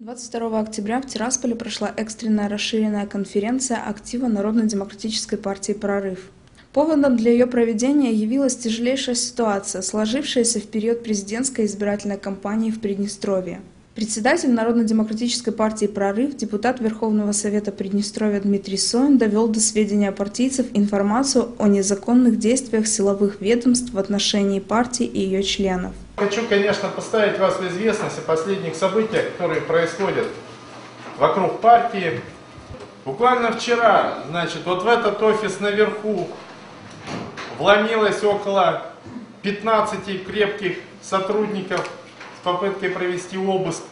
22 октября в Тирасполе прошла экстренная расширенная конференция актива Народно-демократической партии «Прорыв». Поводом для ее проведения явилась тяжелейшая ситуация, сложившаяся в период президентской избирательной кампании в Приднестровье. Председатель Народно-демократической партии «Прорыв», депутат Верховного Совета Приднестровья Дмитрий Соин довел до сведения партийцев информацию о незаконных действиях силовых ведомств в отношении партии и ее членов. Хочу, конечно, поставить вас в известность о последних событиях, которые происходят вокруг партии. Буквально вчера, значит, вот в этот офис наверху вломилось около 15 крепких сотрудников с попыткой провести обыск.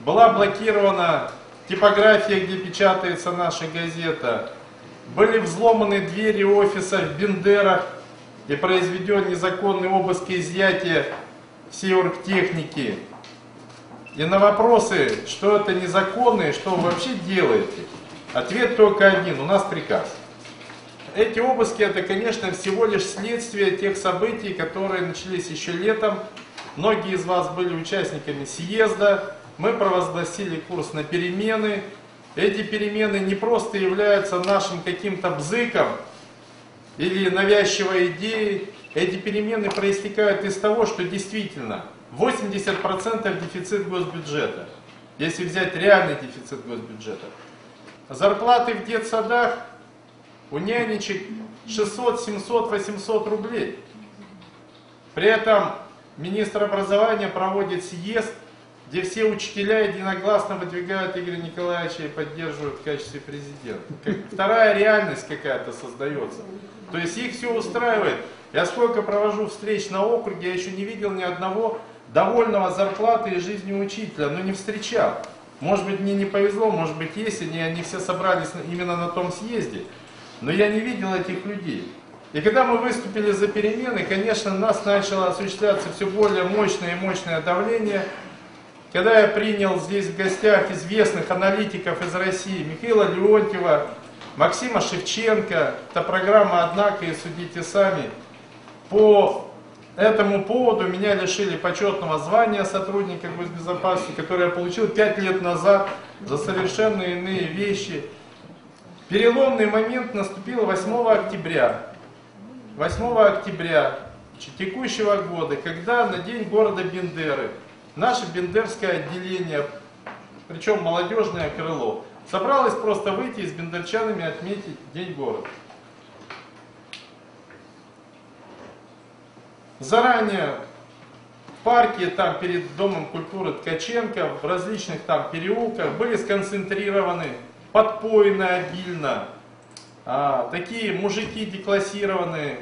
Была блокирована типография, где печатается наша газета. Были взломаны двери офиса в Бендерах и произведен незаконный обыск и изъятие всей оргтехники. И на вопросы, что это незаконно и что вы вообще делаете, ответ только один, у нас приказ. Эти обыски это, конечно, всего лишь следствие тех событий, которые начались еще летом. Многие из вас были участниками съезда, мы провозгласили курс на перемены. Эти перемены не просто являются нашим каким-то бзыком, или навязчивой идеи, эти перемены проистекают из того, что действительно 80% дефицит госбюджета, если взять реальный дефицит госбюджета. Зарплаты в детсадах у нянечек 600, 700, 800 рублей. При этом министр образования проводит съезд, где все учителя единогласно выдвигают Игоря Николаевича и поддерживают в качестве президента. Как вторая реальность какая-то создается. То есть их все устраивает. Я сколько провожу встреч на округе, я еще не видел ни одного довольного зарплаты и жизнью учителя, но не встречал. Может быть, мне не повезло, может быть, есть, они, они все собрались именно на том съезде. Но я не видел этих людей. И когда мы выступили за перемены, конечно, нас начало осуществляться все более мощное и мощное давление. Когда я принял здесь в гостях известных аналитиков из России, Михаила Леонтьева, Максима Шевченко, это программа «Однако» и судите сами. По этому поводу меня лишили почетного звания сотрудника госбезопасности, которое я получил 5 лет назад за совершенно иные вещи. Переломный момент наступил 8 октября. 8 октября текущего года, когда на день города Бендеры наше бендерское отделение, причем молодежное крыло, Собралась просто выйти с бендерчанами отметить День города. Заранее в парке, там перед Домом культуры Ткаченко, в различных там переулках были сконцентрированы подпоины обильно, а, такие мужики деклассированные,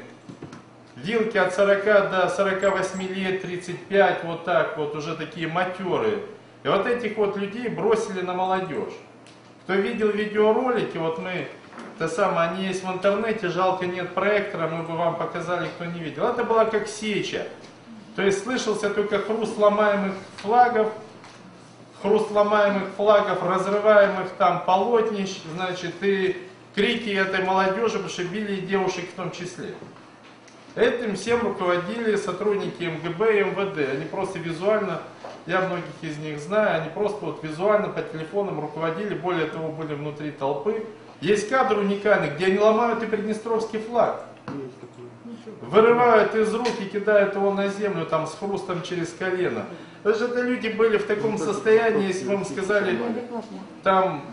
вилки от 40 до 48 лет, 35, вот так вот, уже такие матерые. И вот этих вот людей бросили на молодежь. Кто видел видеоролики, вот мы, то самое, они есть в интернете, жалко нет проектора, мы бы вам показали, кто не видел. Это была как сеча. То есть слышался только хруст ломаемых флагов, хруст ломаемых флагов, разрываемых там полотнищ, значит, и крики этой молодежи, потому что били и девушек в том числе. Этим всем руководили сотрудники МГБ и МВД. Они просто визуально я многих из них знаю, они просто вот визуально по телефонам руководили, более того, были внутри толпы. Есть кадр уникальный, где они ломают и приднестровский флаг. Вырывают из рук и кидают его на землю там с хрустом через колено. Даже это люди были в таком состоянии, если вам сказали, там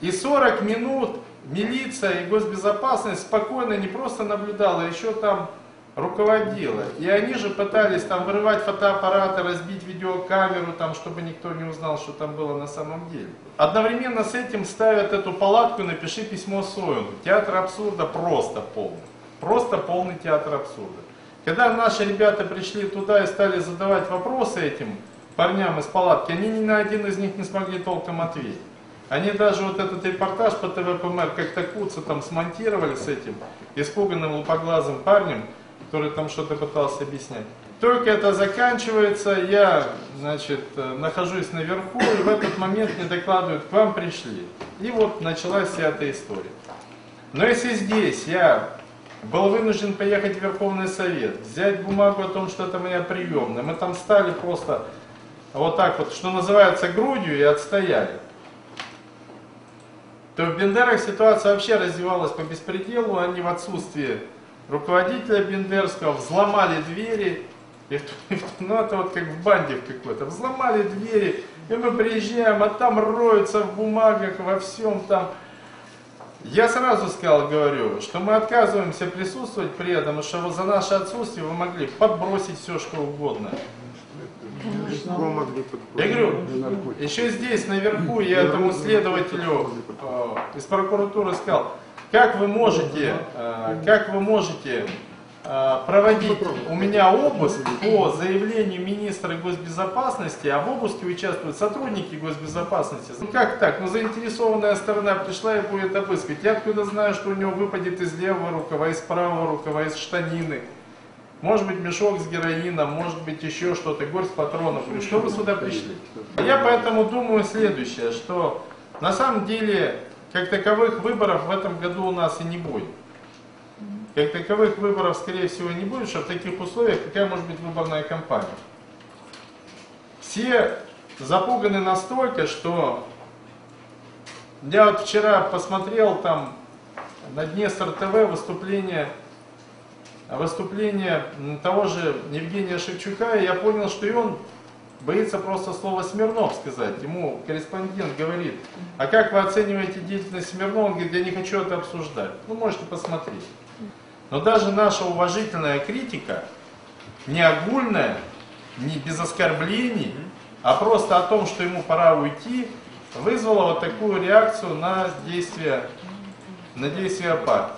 и 40 минут милиция и госбезопасность спокойно не просто наблюдала, а еще там руководила. И они же пытались там вырывать фотоаппараты, разбить видеокамеру, там, чтобы никто не узнал, что там было на самом деле. Одновременно с этим ставят эту палатку «Напиши письмо Союну». Театр абсурда просто полный. Просто полный театр абсурда. Когда наши ребята пришли туда и стали задавать вопросы этим парням из палатки, они ни на один из них не смогли толком ответить. Они даже вот этот репортаж по ТВПМР как-то куца там смонтировали с этим испуганным лупоглазым парнем, который там что-то пытался объяснять. Только это заканчивается, я, значит, э, нахожусь наверху, и в этот момент мне докладывают, к вам пришли. И вот началась вся эта история. Но если здесь я был вынужден поехать в Верховный Совет, взять бумагу о том, что это моя приемная, мы там стали просто вот так вот, что называется, грудью и отстояли, то в Бендерах ситуация вообще развивалась по беспределу, они в отсутствии руководителя Бендерского взломали двери, и, ну это вот как в банде какой-то, взломали двери, и мы приезжаем, а там роются в бумагах, во всем там. Я сразу сказал, говорю, что мы отказываемся присутствовать при этом, и что за наше отсутствие вы могли подбросить все, что угодно. Я говорю, еще здесь наверху я этому следователю э, из прокуратуры сказал, как вы можете, э, как вы можете э, проводить у меня обыск по заявлению министра госбезопасности, а в обыске участвуют сотрудники госбезопасности. Ну как так? Ну заинтересованная сторона пришла и будет обыскивать. Я откуда знаю, что у него выпадет из левого рукава, из правого рукава, из штанины. Может быть мешок с героином, может быть еще что-то, горсть патронов. Говорю, что вы сюда пришли? Я поэтому думаю следующее, что на самом деле как таковых выборов в этом году у нас и не будет. Как таковых выборов, скорее всего, не будет, что в таких условиях какая может быть выборная кампания. Все запуганы настолько, что я вот вчера посмотрел там на Днестр ТВ выступление выступление того же Евгения Шевчука, я понял, что и он боится просто слово Смирнов сказать. Ему корреспондент говорит, а как вы оцениваете деятельность Смирнова? Он говорит, я не хочу это обсуждать. Ну, можете посмотреть. Но даже наша уважительная критика, не огульная, не без оскорблений, а просто о том, что ему пора уйти, вызвала вот такую реакцию на действия, на действия партии.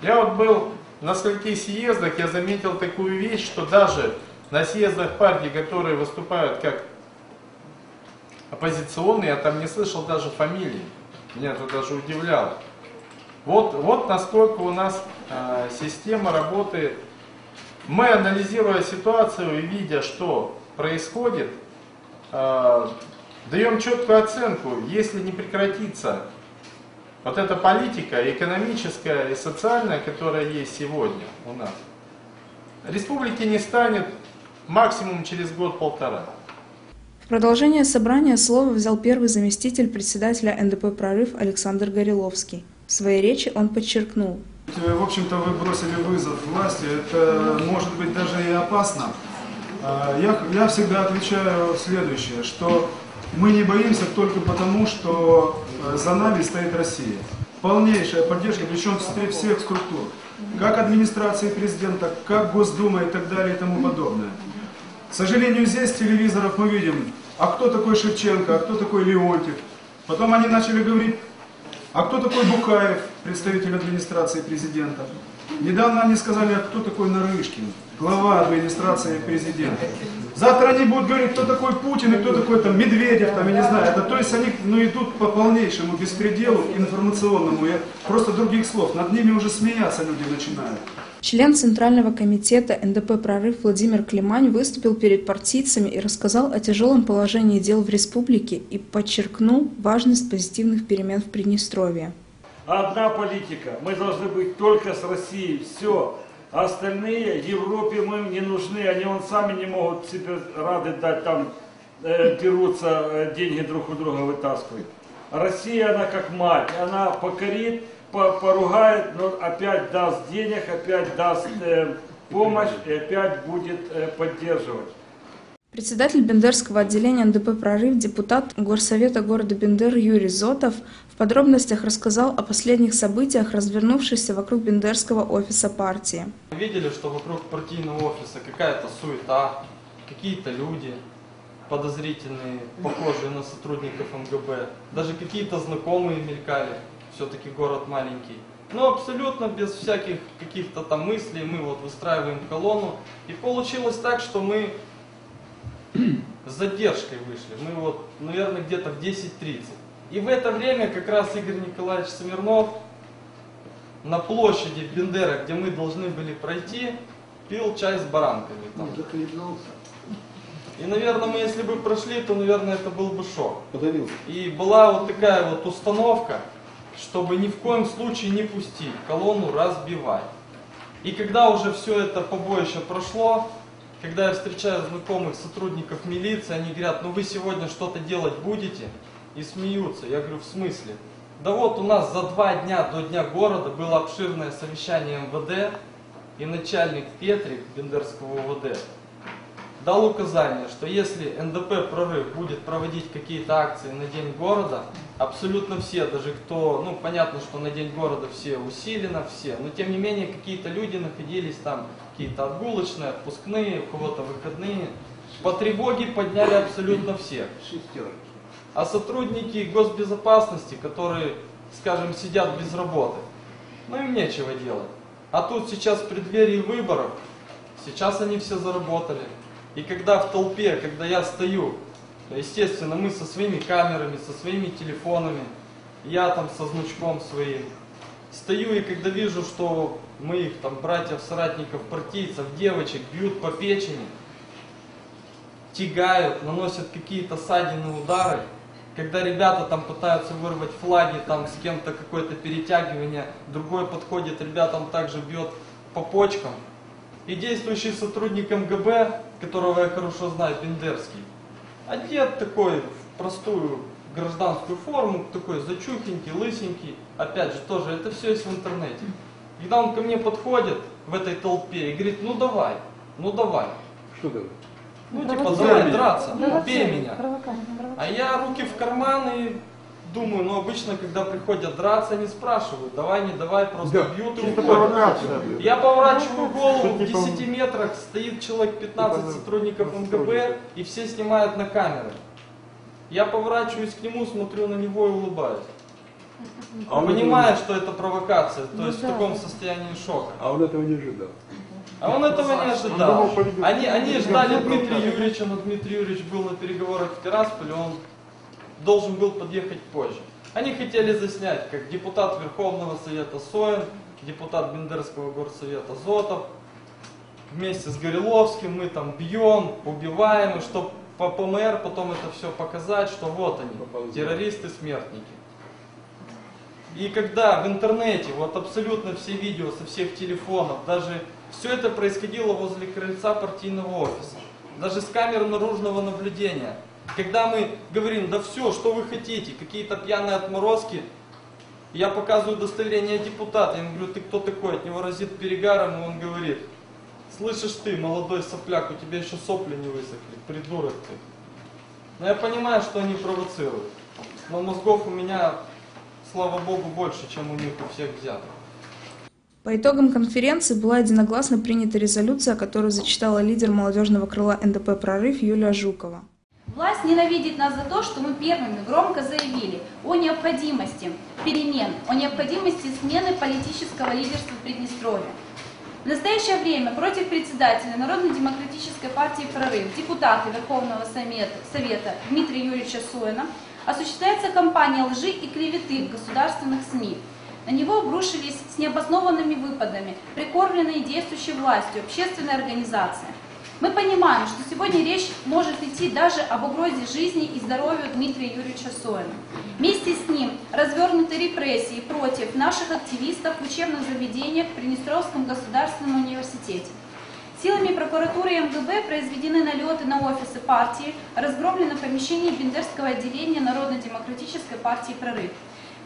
Я вот был на скольких съездах я заметил такую вещь, что даже на съездах партий, которые выступают как оппозиционные, я там не слышал даже фамилии. Меня это даже удивляло. Вот, вот насколько у нас э, система работает. Мы, анализируя ситуацию и видя, что происходит, э, даем четкую оценку, если не прекратится вот эта политика экономическая и социальная, которая есть сегодня у нас, республики не станет максимум через год-полтора. В продолжение собрания слово взял первый заместитель председателя НДП «Прорыв» Александр Гореловский. В своей речи он подчеркнул. В общем-то, вы бросили вызов власти. Это может быть даже и опасно. А, я, я всегда отвечаю следующее, что мы не боимся только потому, что э, за нами стоит Россия. Полнейшая поддержка, причем всех структур. Как администрации президента, как Госдума и так далее и тому подобное. К сожалению, здесь телевизоров мы видим, а кто такой Шевченко, а кто такой Леонтьев. Потом они начали говорить, а кто такой Букаев, представитель администрации президента. Недавно они сказали, а кто такой Нарышкин, глава администрации президента. Завтра они будут говорить, кто такой Путин и кто такой там Медведев, там, я не знаю. Это, то есть они ну, идут по полнейшему беспределу информационному. Я, просто других слов. Над ними уже смеяться люди начинают. Член Центрального комитета НДП «Прорыв» Владимир Климань выступил перед партийцами и рассказал о тяжелом положении дел в республике и подчеркнул важность позитивных перемен в Приднестровье. Одна политика. Мы должны быть только с Россией. Все. Остальные Европе мы не нужны, они он сами не могут себе рады дать, там э, берутся, э, деньги друг у друга вытаскивают. Россия, она как мать, она покорит, по, поругает, но опять даст денег, опять даст э, помощь и опять будет э, поддерживать. Председатель Бендерского отделения НДП «Прорыв», депутат Горсовета города Бендер Юрий Зотов подробностях рассказал о последних событиях, развернувшихся вокруг Бендерского офиса партии. Видели, что вокруг партийного офиса какая-то суета, какие-то люди подозрительные, похожие на сотрудников МГБ, даже какие-то знакомые мелькали, все-таки город маленький. Но абсолютно без всяких каких-то там мыслей мы вот выстраиваем колонну. И получилось так, что мы с задержкой вышли. Мы вот, наверное, где-то в 10.30. И в это время как раз Игорь Николаевич Смирнов на площади Бендера, где мы должны были пройти, пил чай с баранками. Там. И, наверное, мы если бы прошли, то, наверное, это был бы шок. Подавился. И была вот такая вот установка, чтобы ни в коем случае не пустить, колонну разбивать. И когда уже все это побоище прошло, когда я встречаю знакомых сотрудников милиции, они говорят, ну вы сегодня что-то делать будете? И смеются. Я говорю, в смысле? Да вот у нас за два дня до Дня города было обширное совещание МВД, и начальник Петрик Бендерского УВД дал указание, что если НДП «Прорыв» будет проводить какие-то акции на День города, абсолютно все, даже кто, ну понятно, что на День города все усиленно, все, но тем не менее какие-то люди находились там, какие-то отгулочные, отпускные, у кого-то выходные, по тревоге подняли абсолютно всех. А сотрудники госбезопасности, которые, скажем, сидят без работы, ну им нечего делать. А тут сейчас в преддверии выборов, сейчас они все заработали. И когда в толпе, когда я стою, естественно, мы со своими камерами, со своими телефонами, я там со значком своим, стою и когда вижу, что моих там братьев, соратников, партийцев, девочек бьют по печени, тягают, наносят какие-то ссадины, удары, когда ребята там пытаются вырвать флаги, там с кем-то какое-то перетягивание, другой подходит, ребятам также бьет по почкам. И действующий сотрудник МГБ, которого я хорошо знаю, Бендерский, одет такой в простую гражданскую форму, такой зачухенький, лысенький, опять же, тоже, это все есть в интернете. Когда он ко мне подходит в этой толпе и говорит, ну давай, ну давай. Что говорит? Ну типа, давай драться, Провокация. бей меня. А я руки в карман и думаю, ну обычно, когда приходят драться, они спрашивают, давай, не давай, просто бьют и Чисто уходят. Я поворачиваю голову, в Что, типа, 10 метрах стоит человек 15 типа, сотрудников МГБ, сотрудников. и все снимают на камеры. Я поворачиваюсь к нему, смотрю на него и улыбаюсь. А он Понимая, что это провокация, то Ну есть в таком состоянии шока. А он этого не ожидал. А он этого не ожидал. Они, они ждали Дмитрия. Юрьевича, но Дмитрий Юрьевич был на переговорах в Тирасполе, он должен был подъехать позже. Они хотели заснять, как депутат Верховного Совета Соин, депутат Бендерского горсовета Зотов, вместе с Гореловским мы там бьем, убиваем, и чтобы по ПМР потом это все показать, что вот они, террористы-смертники. И когда в интернете, вот абсолютно все видео со всех телефонов, даже все это происходило возле крыльца партийного офиса, даже с камер наружного наблюдения. Когда мы говорим, да все, что вы хотите, какие-то пьяные отморозки, я показываю удостоверение депутата, я говорю, ты кто такой, от него разит перегаром, и он говорит, слышишь ты, молодой сопляк, у тебя еще сопли не высохли, придурок ты. Но я понимаю, что они провоцируют. Но мозгов у меня, слава богу, больше, чем у них у всех взято. По итогам конференции была единогласно принята резолюция, которую зачитала лидер молодежного крыла НДП «Прорыв» Юлия Жукова. Власть ненавидит нас за то, что мы первыми громко заявили о необходимости перемен, о необходимости смены политического лидерства в Приднестровье. В настоящее время против председателя Народно-демократической партии «Прорыв» депутата Верховного Совета, Дмитрия Юрьевича Соина осуществляется кампания лжи и клеветы в государственных СМИ. На него обрушились с необоснованными выпадами прикормленные действующей властью общественные организации. Мы понимаем, что сегодня речь может идти даже об угрозе жизни и здоровью Дмитрия Юрьевича Соина. Вместе с ним развернуты репрессии против наших активистов в учебных заведениях в Приднестровском государственном университете. Силами прокуратуры и МГБ произведены налеты на офисы партии, разгромлено помещение Бендерского отделения Народно-демократической партии «Прорыв».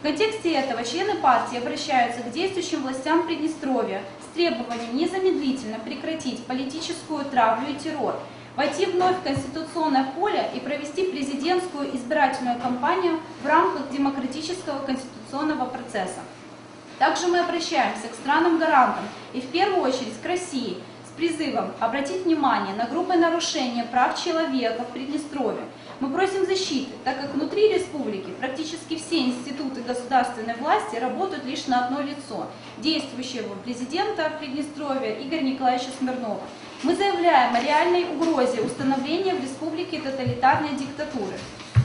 В контексте этого члены партии обращаются к действующим властям Приднестровья с требованием незамедлительно прекратить политическую травлю и террор, войти вновь в конституционное поле и провести президентскую избирательную кампанию в рамках демократического конституционного процесса. Также мы обращаемся к странам-гарантам и в первую очередь к России с призывом обратить внимание на грубое нарушение прав человека в Приднестровье. Мы просим защиты, так как внутри республики практически все институты государственной власти работают лишь на одно лицо – действующего президента Приднестровья Игоря Николаевича Смирнова. Мы заявляем о реальной угрозе установления в республике тоталитарной диктатуры.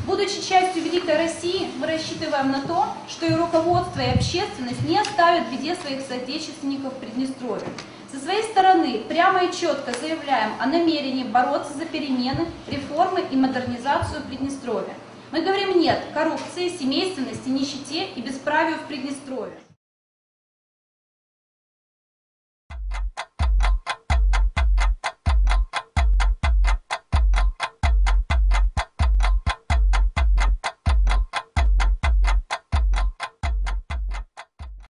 Будучи частью Великой России, мы рассчитываем на то, что и руководство, и общественность не оставят в беде своих соотечественников в Приднестровье. Со своей стороны прямо и четко заявляем о намерении бороться за перемены, реформы и модернизацию Приднестровья. Мы говорим «нет» коррупции, семейственности, нищете и бесправию в Приднестровье.